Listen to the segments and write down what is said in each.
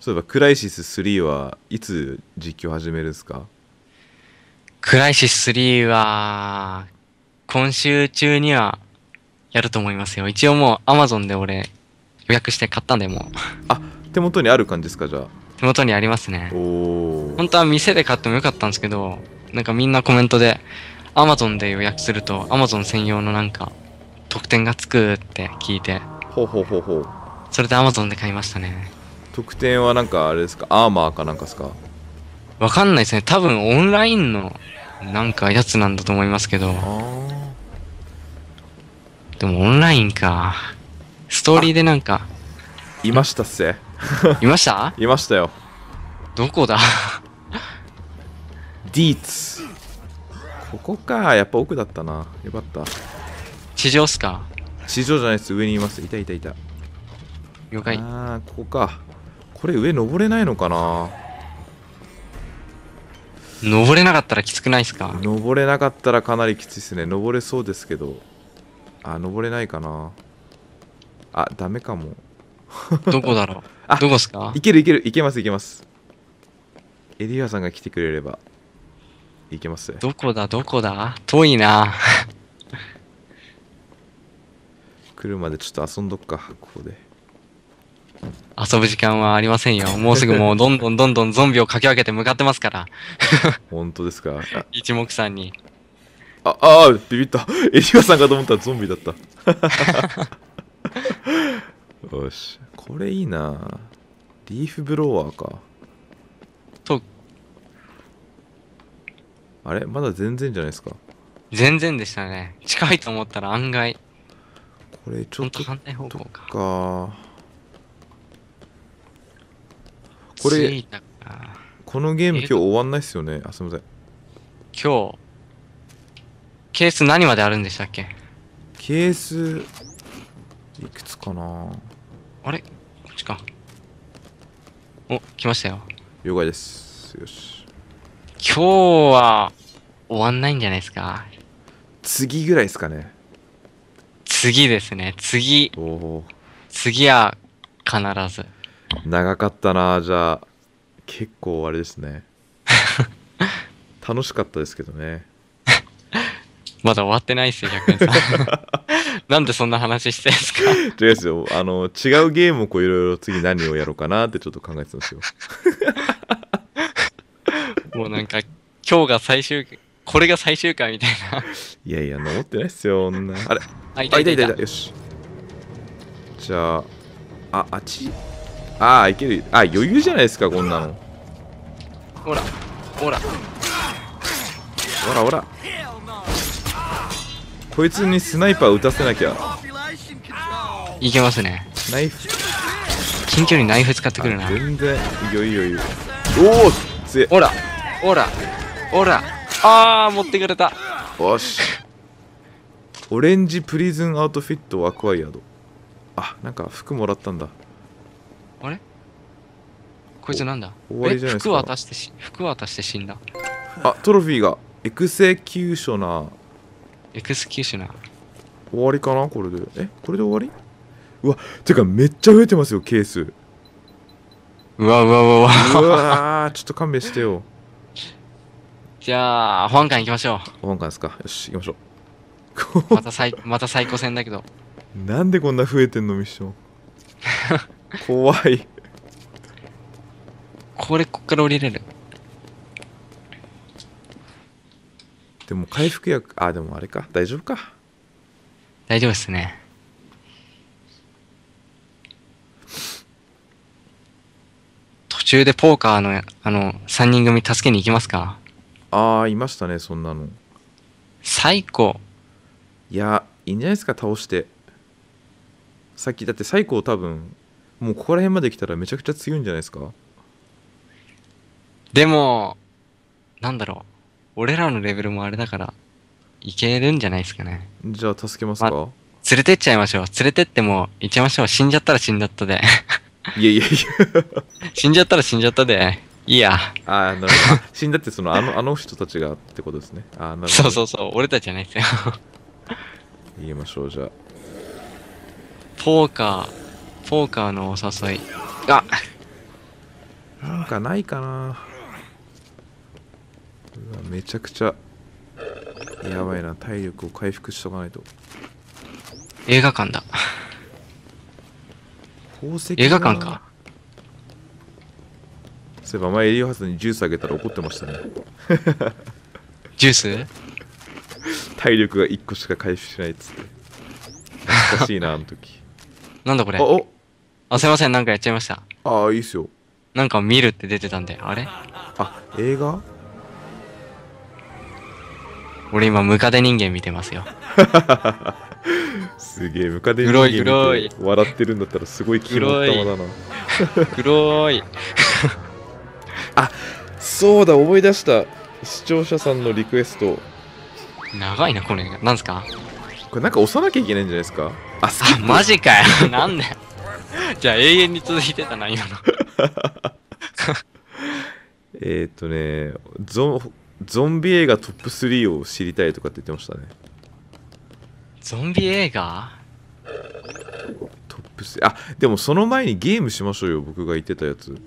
そういえばクライシス3はいつ実況始めるんですか？クライシス3は、今週中にはやると思いますよ。一応もう Amazon で俺予約して買ったんで、もうあ手元にある感じですかじゃあ？手元にありますね。おお本当は店で買ってもよかったんですけど、なんかみんなコメントで Amazon で予約すると Amazon 専用のなんか特典がつくって聞いて、ほうほうほうほうそれで Amazon で買いましたね。特典はなんかあれですか？アーマーかなんかですか？わかんないですね。多分オンラインのなんかやつなんだと思いますけど、あでもオンラインか。ストーリーでなんか、いましたっせ いました？いましたよ。どこだ？ディーツ。ここか。やっぱ奥だったな。よかった。地上っすか？地上じゃないです。上にいます。いたいたいた。了解。ああここかこれ上登れないのかな？登れなかったらきつくないっすか？登れなかったらかなりきついですね。登れそうですけど。あ登れないかな？あダメかも。どこだろう？あどこっすか？いけるいける。いけますいけます。エリアさんが来てくれればいけますどこだ？どこだ？遠いな。来るまでちょっと遊んどっかここで遊ぶ時間はありませんよ。もうすぐもう どんどんどんどんゾンビをかき分けて向かってますから。本当ですか？あ一目散に。ああービビった エリアさんかと思ったらゾンビだったよしこれいいなリーフブロワーかと、あれ？まだ全然じゃないですか全然でしたね。近いと思ったら案外、これちょっと反対方向か。かこれこのゲーム今日終わんないっすよね？あすみません今日、ケース何まであるんでしたっけ？ケースいくつかな？あれ？こっちか。お、来ましたよ。了解ですよし今日は終わんないんじゃないですか？次ぐらいですかね次ですね。次、次は必ず。長かったな。じゃあ結構あれですね。楽しかったですけどね。まだ終わってないっすよ、100円さん。なんでそんな話してんすか？違いですよ。あの違うゲームをこういろいろ次何をやろうかなってちょっと考えてたんですよ。もうなんか、今日が最終、これが最終回みたいな。いやいや登ってないっすよそんなあれ？あ、いあいたいたいた。よし。じゃあああっち？ああいけるあ余裕じゃないですかこんなのほら、ほら。ほらほらこいつにスナイパー撃たせなきゃいけますね。ナイフ近距離ナイフ使ってくるなあ。全然余裕余裕おお強いほら、ほら、ほら。あー、持ってくれた。よしオレンジプリズンアウトフィットアクワイアドあなんか服もらったんだあれ？こいつなんだ？終わりじゃないですか。え服渡してし、服渡して死んだ？あトロフィーが。エクセキューショナー。エクスキューショナー。終わりかな？これで。え？これで終わり？うわてかめっちゃ増えてますよケース。うわうわうわうわ。うわーちょっと勘弁してよ。じゃあ、保安官行きましょ保安官ですか。よし行きましょう。また最、また最高戦だけど。う なんでこんな増えてんのミッション怖いこれ、こっから降りれる？でも回復薬あでもあれか大丈夫か大丈夫ですね。途中でポーカーの、あの、3人組助けに行きますか？ああいましたねそんなの最高。いやいいんじゃないですか倒してさっきだって最高多分もうここら辺まで来たらめちゃくちゃ強いんじゃないですか？でも、なんだろう。俺らのレベルもあれだから、いけるんじゃないですかね。じゃあ助けますか、連れてっちゃいましょう。連れてっても、行っちゃいましょう。死んじゃったら死んじゃったで。いやいやい死んじゃったら死んじゃったで。いいや。やあーなるほどあ死んだってそのあのあの人たちがってことですねあーなるほどそうそうそう。俺たちじゃないですよ。言いましょうじゃあポーカー、ポーカーのお誘い。あ。なんかないかな。うわめちゃくちゃやばいな。体力を回復しとかないと。映画館だ。宝石映画館か。そういえば前エリオハスにジュースあげたら怒ってましたね。ジュース？体力が1個しか回復しないっつって。懐かしいなあの時なんだこれ。あ。お。あ、すいません、なんかやっちゃいました。ああいいっすよ。なんか見るって出てたんで、あれ？あ映画？俺今、ムカデ人間見てますよ。すげえムカデ人間見て笑ってるんだったらすごい肝っ玉だな。黒い。そうだ思い出した。視聴者さんのリクエスト。長いな、これ。なんすか？これなんか押さなきゃいけないんじゃないですか？あスキあ、ップ。マジかよ。なんで。じゃあ永遠に続いてたな、今の。えーっ、とねゾンゾンビ映画トップ3を知りたいとかって言ってましたね。ゾンビ映画？トップ3あでもその前にゲームしましょうよ僕が言ってたやつ。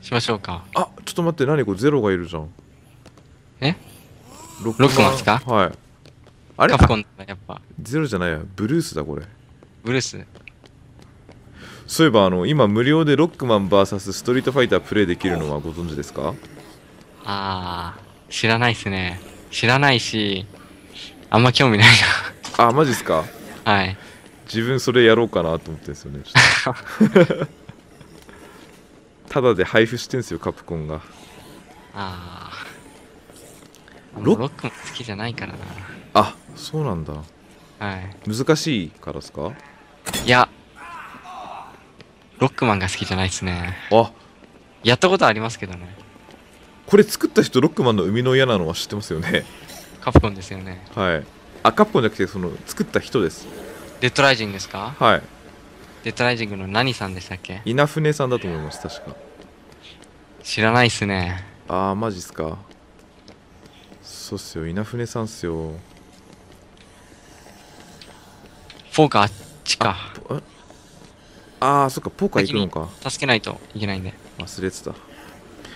しましょうか。あちょっと待って何これ？ゼロがいるじゃん。え？ロロックマンですか？はいあれ？あカプコンだやっぱ。ゼロじゃないやブルースだこれブルース。そういえばあの今無料でロックマン VS ストリートファイタープレイできるのはご存知ですか？あー、知らないっすね。知らないし、あんま興味ないあマジっすか？な。はい。自分それやろうかなと思ってるんですよね ただで配布してんすよカプコンがあー。ロックも好きじゃないからあそうなんだな。はい。難しいからですか？いや、ロックマンが好きじゃないっすね。あやったことありますけどね。これ作った人ロックマンの生みの親なのは知ってますよね？カプコンですよね。はいあカプコンじゃなくてその作った人ですデッドライジングですか？はいデッドライジングの何さんでしたっけ？稲船さんだと思います確か知らないっすね。あーマジっすかそうっすよ稲船さんっすよフォークあっちか。あーそっかポーカー行くのか助けないといけないんで。忘れてた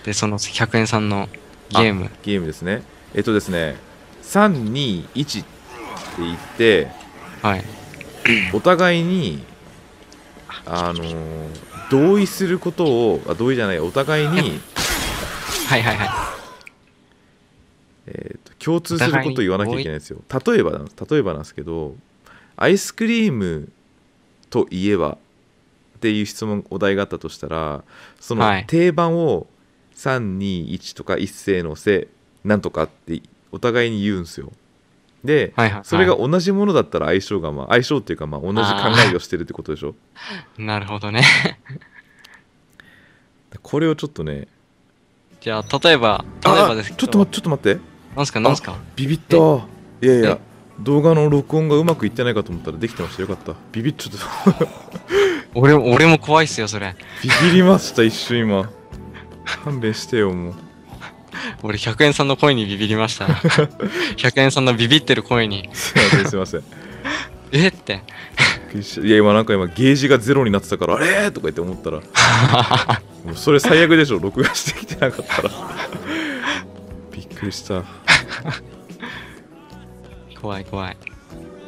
で、その100円さんのゲーム。ゲームですねえっとですね321って言ってはい。お互いにあのー同意することをあ同意じゃないお互いに、はいはいはい。共通することを言わなきゃいけないんですよ。例えばなん例えばなんですけどアイスクリームといえばっていう質問お題があったとしたらそのはい。定番を321とか一斉のせなんとかってお互いに言うんですよ。で、はいはい。はいそれが同じものだったら相性がまあ相性っていうかまあ同じ考えをしてるってことでしょ。なるほどね。これをちょっとねじゃあ、例えば、例えばですけど。あちょっと待ってちょっと待ってなんすかなんすか？ビビった。いやいや動画の録音がうまくいってないかと思ったらできてました。よかった。ビビっちゃった。俺も、俺も怖いっすよ、それ。ビビりました一瞬今。勘弁してよもう。俺、100円さんの声にビビりました。100円さんのビビってる声に、すいませんすいません。え？って。いや今なんか今ゲージがゼロになってたからあれ？とか言って思ったら。もうそれ最悪でしょ。録画してきてなかったら。びっくりした 怖い怖い。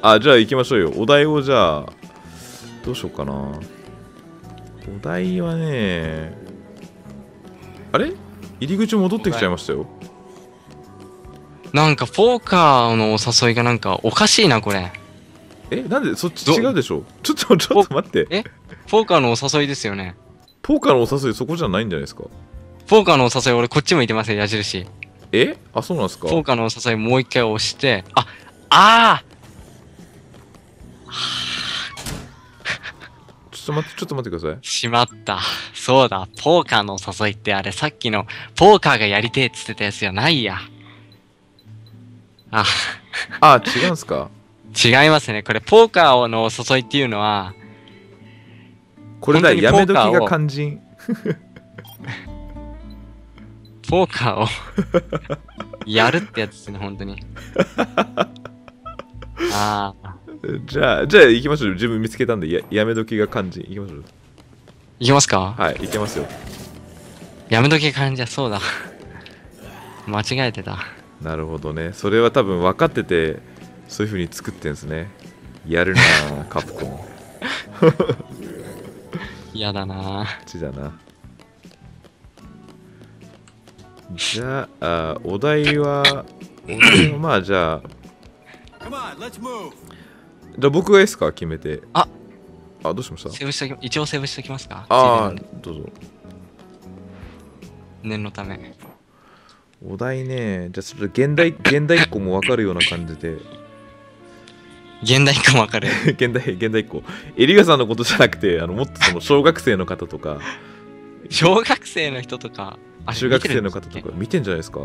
あじゃあ行きましょうよ。お題をじゃあどうしようかな。お題はねあれ？入り口戻ってきちゃいましたよ。なんか、ポーカーのお誘いがなんか、おかしいな、これ。えなんで？そっちど？違うでしょ？ちょっとちょっと待って。え？ポーカーのお誘いですよね。ポーカーのお誘いそこじゃないんじゃないですか？ポーカーのお誘い、俺こっち向いてますよ、矢印。え？あそうなんですか？ポーカーのお誘いもう一回押して、あ、あ ちょっと待ってちょっと待ってください。ーしまった。そうだ、ポーカーのお誘いってあれ、さっきの、ポーカーがやりてえっつってたやつじゃないや。あ、あ違うんすか？違いますね。これ、ポーカーのお誘いっていうのは、これだやめ時が肝心 ポーカーを。やるってやつですね、本当に。ああ、じゃあじゃあ行きましょう。自分見つけたんでややめ時が肝心。行きましょう。いきますか？はい行けますよ。やめとけ感じはそうだ。間違えてた。なるほどね。それは多分分かっててそういう風に作ってんすね。やるなあ カプコン。嫌だなこっちだなじゃああお題はお題は まあじゃあ。Come on, let's move. じゃあ僕がいいですか？決めて。あ。あどうしました？セーブしとき、一応セーブしときますか？ああどうぞ。念のため。お題ねじゃあちょっと現代現代っ子も分かるような感じで。現代かもわかる。現代現代っ子。エリガさんのことじゃなくてあのもっとその小学生の方とか。小学生の人とか、あ中学生の方とか見てんじゃないですか？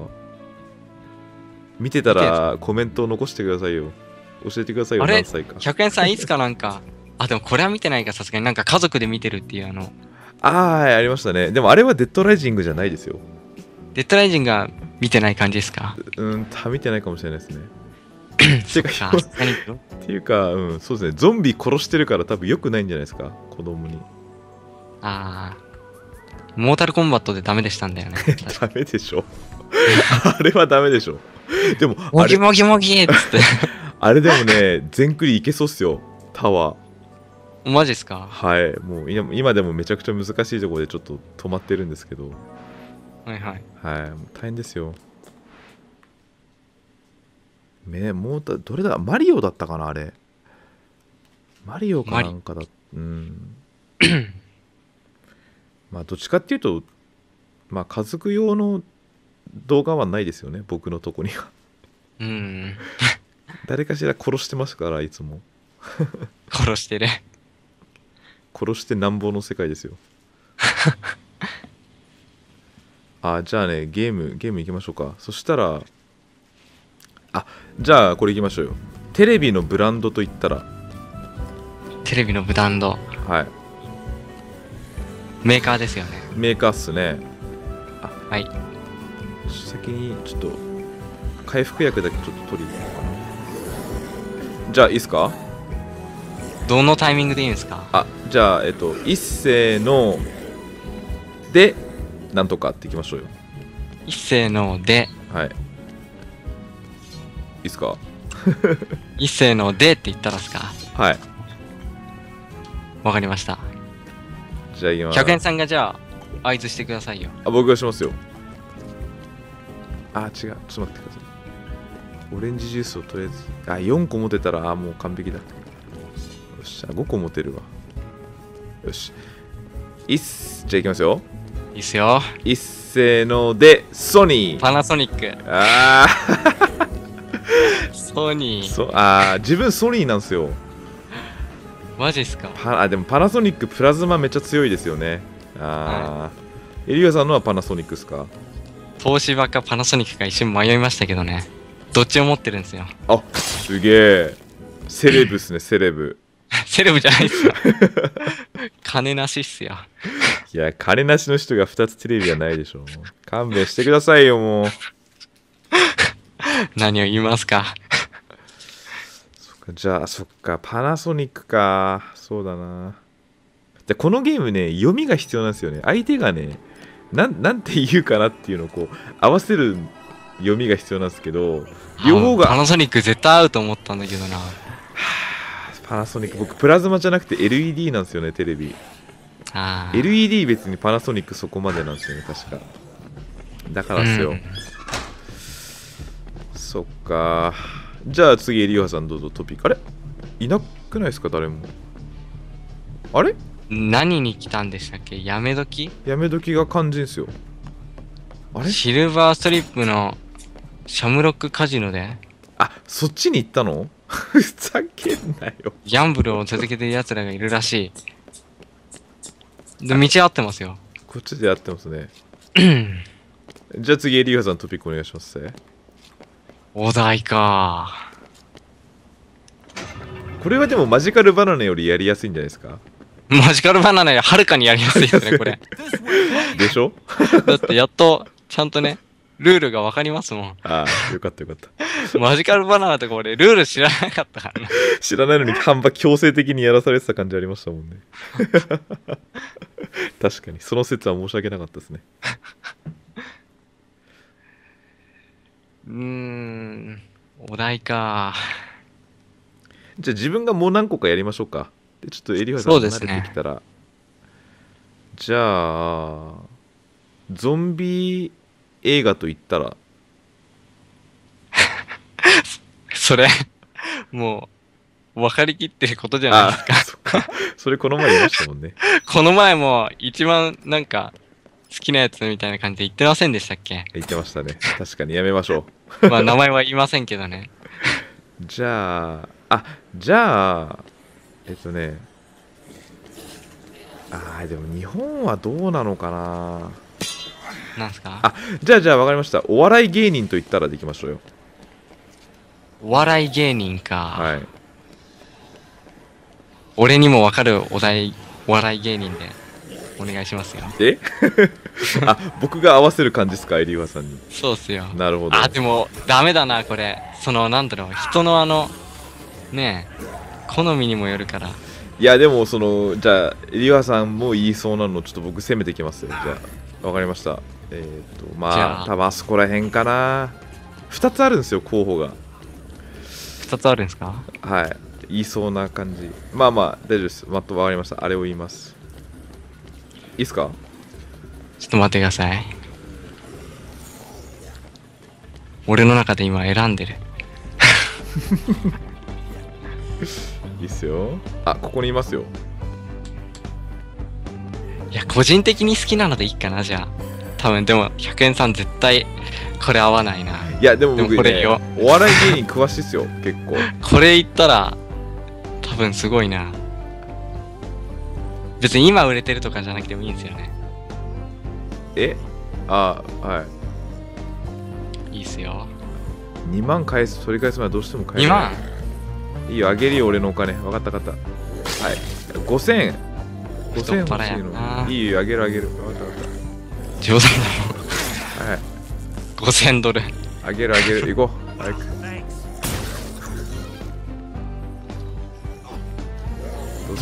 見てたらコメントを残してくださいよ。教えてくださいよ何歳か。100円さんいつかなんか、あ、でもこれは見てないか、さすがに。なんか家族で見てるっていうあの、ああはいありましたね。でもあれはデッドライジングじゃないですよ。デッドライジンが見てない感じですか？うんた見てないかもしれないですね。ていうかっていうか、うん、そうですね。ゾンビ殺してるから多分良くないんじゃないですか？子供に。ああ。モータルコンバットでダメでしたんだよね。ダメでしょ。あれはダメでしょ。でもあれモギモギモギっつって。あれでもね全クリいけそうっすよ。タワー。マジっすか？はい。もう今今でもめちゃくちゃ難しいところでちょっと止まってるんですけど。はいはい。はい。大変ですよ。ねもうだどれだマリオだったかなあれ。マリオかなんかだ。うん まあどっちかっていうとまあ家族用の動画はないですよね僕のとこには。うん。誰かしら殺してますからいつも。殺してる。殺してなんぼの世界ですよ。あじゃあねゲームゲーム行きましょうか。そしたらあじゃあこれ行きましょうよ。テレビのブランドといったら。テレビのブランド。はいメーカーですよね。メーカーっすね。はい。先にちょっと回復薬だけちょっと取りに行こうかな。じゃあいいっすか？どのタイミングでいいんですか？あじゃあえっと一斉のでなんとかっていきましょうよ。一斉ので、はい。いいっすか？一斉のでって言ったらですか？はい。わかりました。じゃあ行きます。100円さんがじゃあ、合図してくださいよ。あ僕がしますよ。あ違う。ちょっと待ってください。オレンジジュースをとりあえず。あ4個持てたらあもう完璧だ。よっしゃ。5個持てるわ。よし。いっすじゃあいきますよ。いいっすよ。一斉のでソニー。パナソニック。あソニー。ー。そあー自分ソニーなんですよマジっすか？パあでもパナソニックプラズマめっちゃ強いですよねあー、エリアさんのはパナソニックですか？東芝かパナソニックか一瞬迷いましたけどね。どっちを持ってるんですよ。あすげえセレブっすね セレブセレブじゃないっすよ。金なしっすよ。いや金なしの人が2つテレビはないでしょ勘弁してくださいよもう 何を言いますか？じゃあそっかパナソニックか。そうだな。でこのゲームね読みが必要なんですよね。相手がねなんなんて言うかなっていうのをこう合わせる読みが必要なんですけど両方があパナソニック絶対合うと思ったんだけどな。パナソニック僕プラズマじゃなくて LED なんですよねテレビ。LED 別にパナソニックそこまでなんですよね確か。だからっすよ、うん。そっかじゃあ次エリオハさんどうぞトピック。あれ？いなくないですか？誰も。あれ？何に来たんでしたっけ？やめ時？やめ時が肝心っすよ。あれ？シルバーストリップのシャムロックカジノで？あそっちに行ったの？ふざけんなよ。ギャンブルを続けてる奴らがいるらしい。で、道合ってますよ。こっちでやってますね。じゃあ次エリオハさんトピックお願いします。ねお題か。これはでもマジカルバナナよりやりやすいんじゃないですか？マジカルバナナよりはるかにやりやすいですね、これ。でしょ？だってやっと、ちゃんとね、ルールがわかりますもん。ああよかったよかったマジカルバナナとか俺、ルール知らなかったからな。知らないのに半ば強制的にやらされてた感じありましたもんね 確かにその説は申し訳なかったですねうーん、お題か。じゃあ自分がもう何個かやりましょうか。でちょっとエリファさん慣れてきたら、じゃあゾンビ映画と言ったら。それ、もう、分かりきってることじゃないあですか。そっか。それこの前言いましたもんね。この前も一番なんか好きなやつみたいな感じで言ってませんでしたっけ？言ってましたね。確かにやめましょ まあ名前は言いませんけどね。うじゃああじゃあえっとね。あーでも日本はどうなのかな？なんすか？あじゃあじゃあ分かりました。お笑い芸人と言ったらでいきましょうよ。お笑い芸人か。はい。俺にもわかるお題、お笑い芸人でお願いしますよ。え？あ僕が合わせる感じですか？エリーワさんに。そうっすよ。なるほど。あ、でも、ダメだな、これ。その、なんだろう、人のあの、ねえ、好みにもよるから。いやでもそのじゃあエリワさんも言いそうなのちょっと僕攻めてきます。よじゃあわかりました。えっ、とじゃまあ。あ多分あそこら辺かな。2つあるんですよ候補が。二つあるんですか？はい。言いそうな感じ。まあまあ大丈夫です。まっとわかりました。あれを言いますいいっすか？ちょっと待ってください。俺の中で今選んでる。いいっすよあここにいますよいや、個人的に好きなのでいいかな、じゃあ。多分、でも、100円さん絶対、これ合わないな。いやでも僕ねでもこれよお笑い芸人詳しいっすよ結構 これ言ったら、多分すごいな。別に今売れてるとかじゃなくてもいいんですよね。え？あはい。いいっすよ。2万返す取り返すまでどうしても返2せない。万？いいよあげるよ俺のお金。分かった分かった。はい。5000円。5000円欲しいな。のいいよあげるあげる。分かった分かっ冗談だたはい。ろ。5000ドル。あげるあげる。行こう。早く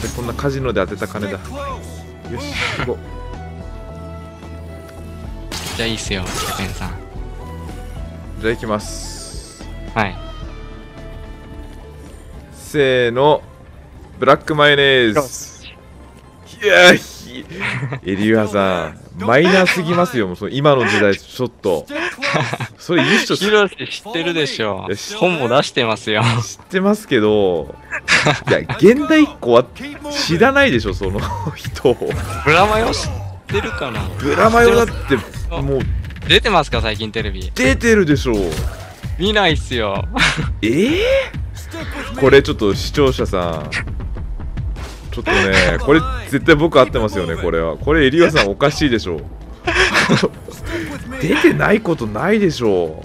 うせこんなカジノで当てた金だよ.し行こじゃあいいっすよ、100円さん。うじゃあ行きますはい。せーのブラックマヨネーズいやーひエリュアさんマイナーすぎますよもうその今の時代ちょっと. それいい人知ヒロシ知ってるでしょ。本も出してますよ。ってますけどいや現代っ子は.知らないでしょその人をブラマヨ知ってるかな？ブラマヨだってもう出てますか最近テレビ？出てるでしょう見ないっすよ。えー、Stick with me. これちょっと視聴者さんちょっとねこれ絶対僕合ってますよね これはこれエリアさんおかしいでしょ me. 出てないことないでしょ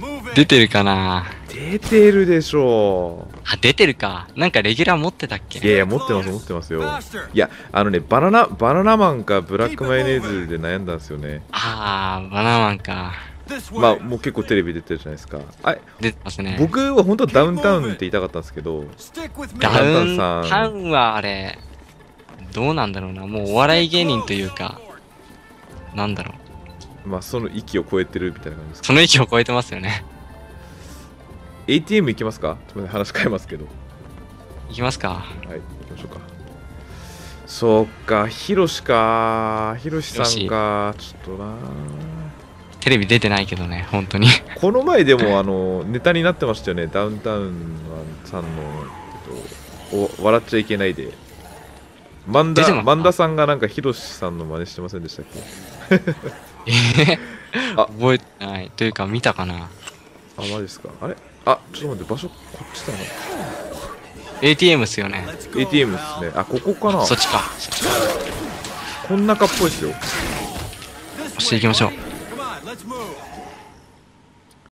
it. 出てるかな？出てるでしょあ、出てるか。なんかレギュラー持ってたっけ？いやいや持ってます持ってますよ.いやあのねバナナバナナマンかブラックマヨネーズで悩んだんですよねあー、バナナマンか。まあもう結構テレビ出てるじゃないですかあ出てますね。僕は本当はダウンタウンって言いたかったんですけど.ダダウウンンタウンさんはあれ、どうなんだろうな。もうお笑い芸人というか、なんだろう。まあその域を超えてるみたいな感じですかその域を超えてますよね。ATM 行きますか？すみません話変えますけどいきますか。はい行きましょうかそうかヒロシかヒロシさんかちょっとなテレビ出てないけどね、本当に。この前でもあのネタになってましたよねダウンタウンさんの、えっと、お笑っちゃいけないで万田万田さんがなんかヒロシさんの真似してませんでしたっけ？えー？あ覚えてない。というか、見たかな。あマジですかあれ？あちょっと待って場所こっちだな ATM っすよね。ATM ですねあここかなそっちか。こん中っぽいですよ押していきましょう。